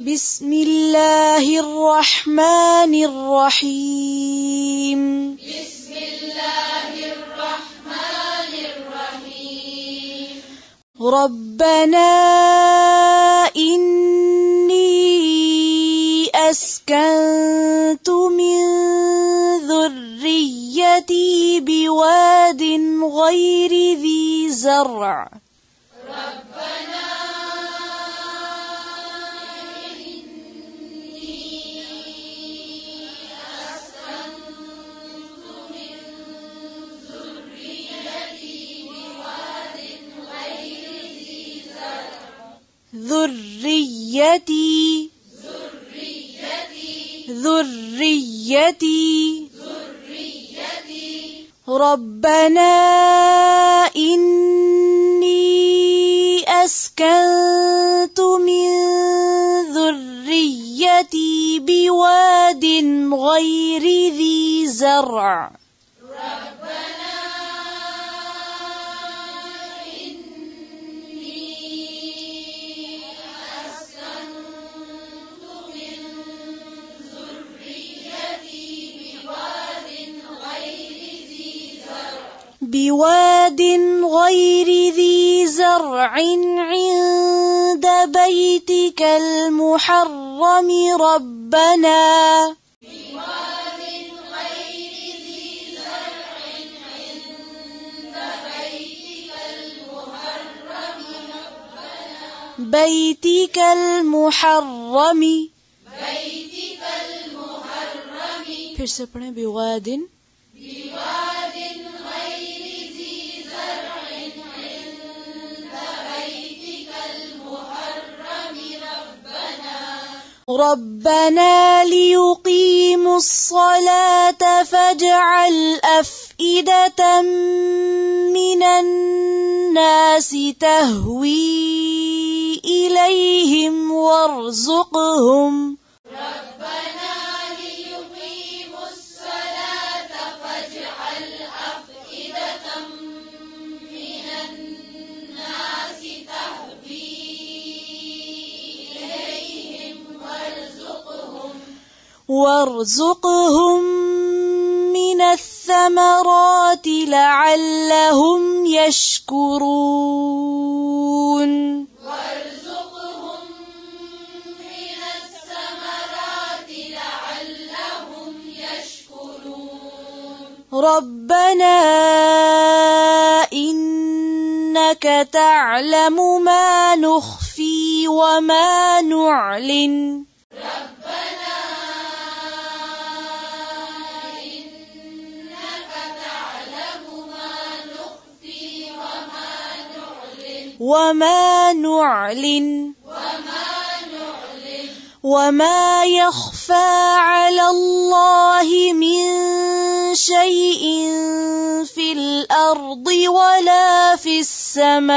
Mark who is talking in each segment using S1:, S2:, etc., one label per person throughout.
S1: بسم الله الرحمن الرحيم.
S2: بسم الله الرحمن الرحيم.
S1: ربنا إني أسكنت من ذريتي بواد غير ذي زرع. ذريتي. ذريتي. ربنا إني أسكنت من ذريتي بواد غير ذي زرع. بواد غير ذي زرع عند بيتك المحرم ربنا بيتك المحرم
S2: بيتك المحرم
S1: फिर से पढ़ें بواد
S2: ربنا
S1: ليقيموا الصلاة فاجعل أفئدة من الناس تهوي إليهم وارزقهم
S2: وارزقهم
S1: من الثمرات لعلهم يشكرون.
S2: وارزقهم من الثمرات لعلهم يشكرون
S1: ربنا إنك تعلم ما نخفي وما نعلن.
S2: وما نعلن.
S1: وما يخفى على الله من شيء في الأرض ولا في السماء.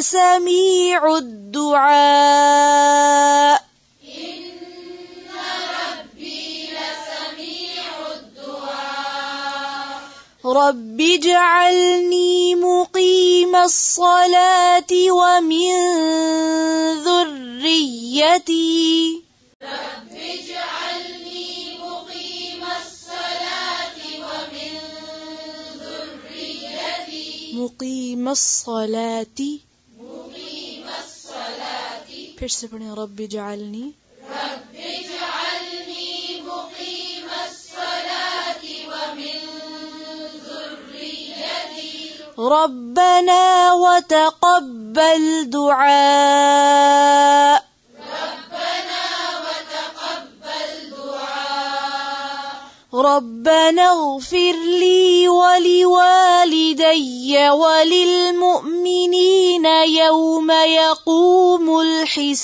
S1: لسميع الدعاء.
S2: إن ربي لسميع الدعاء
S1: رب اجعلني مقيم الصلاة ومن ذريتي
S2: رب اجعلني مقيم الصلاة ومن ذريتي.
S1: مقيم الصلاة پھر سے پڑھیں رب جعلنی
S2: رب جعلنی مقیم الصلاة ومن ذریتی
S1: ربنا وتقبل دعاء
S2: ربنا
S1: اغفر لي ولوالدي وللمؤمنين يوم يقوم الحساب.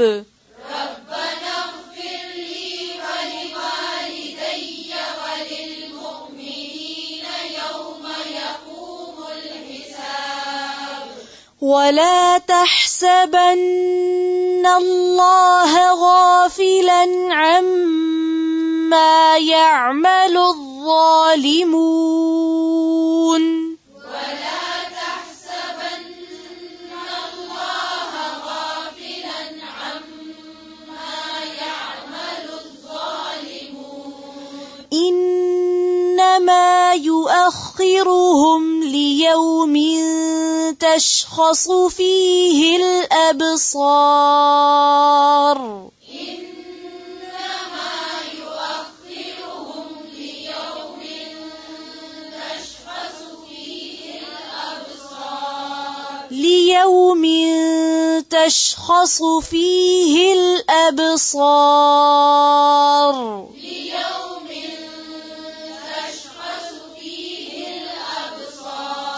S2: ربنا اغفر لي ولوالدي وللمؤمنين يوم يقوم الحساب.
S1: ولا تحسبن الله غافلا عما يعمل الظالمون
S2: ولا تحسبن الله غافلا عما يعمل الظالمون.
S1: إنما يؤخرهم ليوم تشخص فيه الأبصار.
S2: ليوم تشخص فيه الأبصار.
S1: ليوم تشخص فيه الأبصار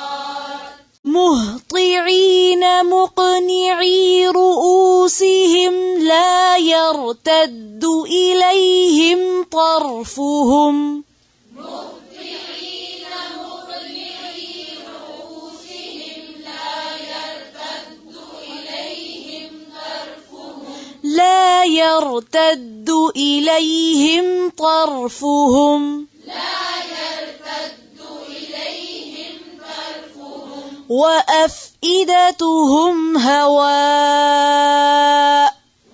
S1: مهطعين مقنعي رؤوسهم لا يرتد إليهم طرفهم.
S2: يرتد إليهم طرفهم.
S1: لا يرتد إليهم طرفهم وأفئدتهم هواء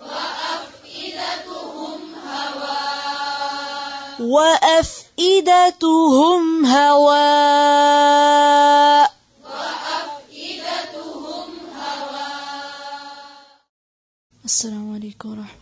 S2: وأفئدتهم هواء
S1: وأفئدتهم هواء السلام عليكم ورحمة